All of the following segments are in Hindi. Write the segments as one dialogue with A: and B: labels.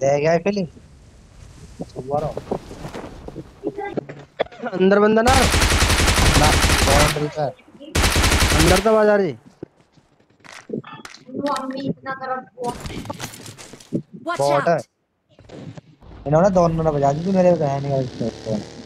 A: दे गया फिलिंग
B: अंदर बंदा ना।
A: ना बाउंड्री पे
B: अंदर था बाज़ार जी
C: Watch
A: बॉट है! इन्होंने दोनों ने बजा दी थी मेरे नहीं आज इससे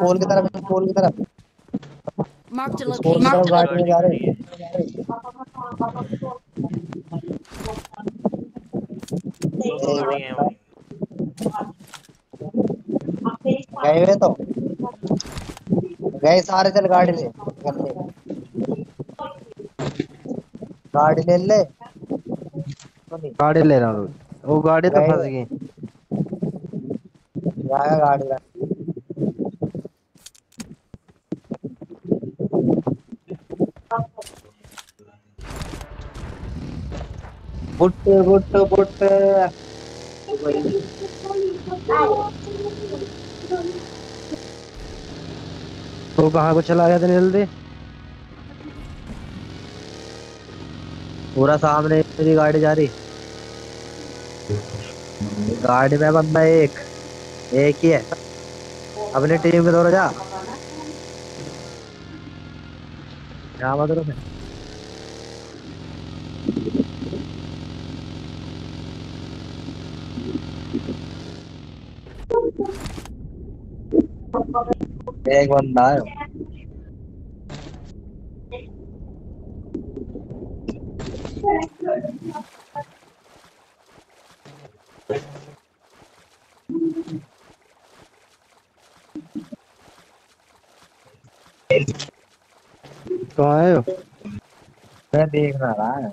A: पोल की तरफ़ पोल की तरफ़।
C: Marked a
A: पोल की तरफ़
C: location.
A: गाड़ी जा रहे हैं।
D: दो हैं
A: गए हुए तो? गए सारे चल गाड़ी ले। गाड़ी ले ले।
B: गाड़ी ले रहा हूँ। वो गाड़ी तो फंस गई।
A: गाड़ी। का बुट बुट बुट
B: वो कहाँ को चला गया था जल्दी?
A: पूरा सामने मेरी गाड़ी जा रही। गाड़ी में बंदा एक एक ही है। अपनी टीम के दौरा जा। जा मत में एक बंदा है
B: कहाँ है? वो
A: मैं देख रहा है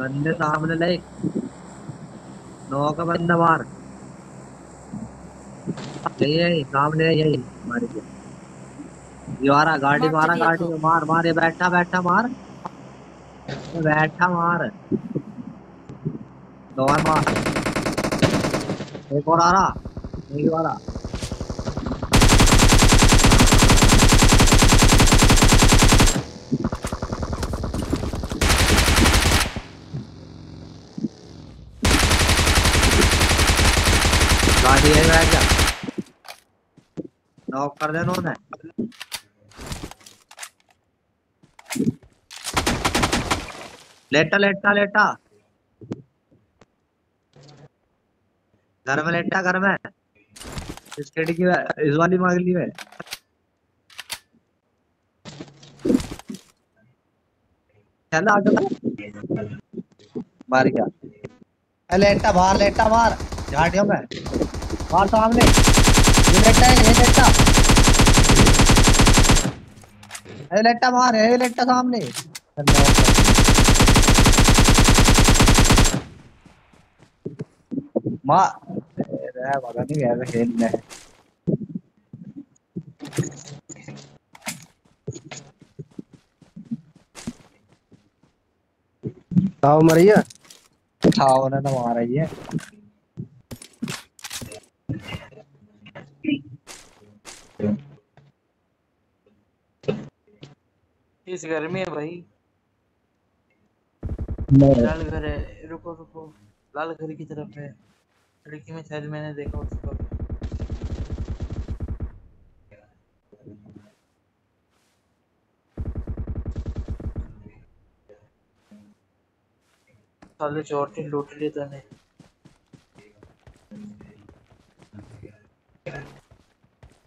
A: बंदे सामने ले। नौ का बंदा मार यही सामने यही मार ये गाड़ी मारा गाड़ी मार मार ये बैठा बैठा मार। बैठा मार। दो और मार। एक और आ रहा यही वाला। गाड़ी है बैठ जा नॉक कर दे उन्होंने लेटा लेटा लेटा घर में लेटा घर में इस खिड़की में इस वाली मांगली में चल आगे मार गया लेटा बाहर। लेटा मार झाड़ियों में। मार सामने ये लेटा है ये लेटा। ये लेटा मार ये लेटा सामने। अरे पता नहीं है
B: मरिया
A: ना तो मारा ही।
D: इस घर में है भाई। लाल घर है। रुको रुको। लाल घर की तरफ़ है। लड़की में शायद मैंने देखा उसको। साले चोटी लूट ली तने।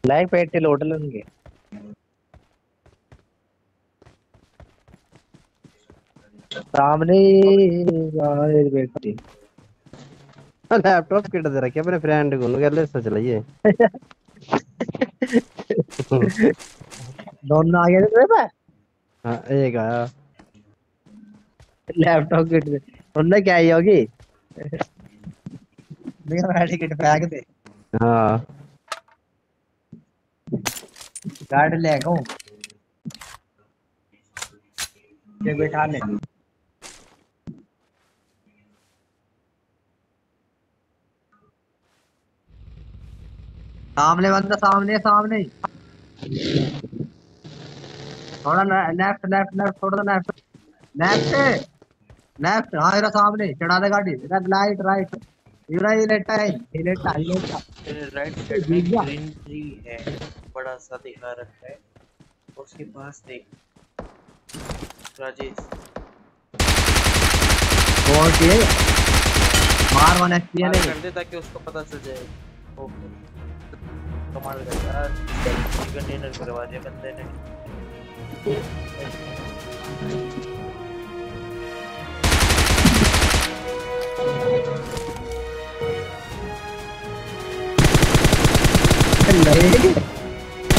A: लाइक पेटी लोट लेंगे। सामने आए बेटी
B: लैपटॉप किट दे रखे अपने फ्रेंड को कहले से चलाइए
A: दोनों आ गए तेरे पे
B: हाँ एक आया।
A: लैपटॉप किट दे। उनने क्या ही होगी? मेरा बैटरी किट फेंक दे।
B: हाँ।
A: गाड़ी ले गो ये बैठा ले। सामने बंदा सामने सामने। थोड़ा लेफ़्ट लेफ़्ट लेफ़्ट थोड़ा लेफ़्ट लेफ़्ट लेफ़्ट हाँ इधर सामने चढ़ा दे गाड़ी। इधर राइट राइट इधर ये लेटा है ये लेटा ये लेटा
D: राइट साइड में ग्रीन ट्री है बड़ा सा दिखा रखा है। उसके पास देख। राजेश।
A: और के मार वन एचपी है नहीं
D: कर दे ताकि उसको पता चल जाए। ओके। कमाल कर यार कंटेनर करवा दिया बंदे ने।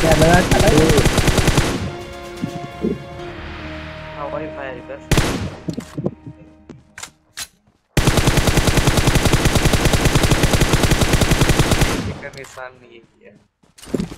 A: क्या लगा? था
D: हवाई फायर कर। का निशान नहीं किया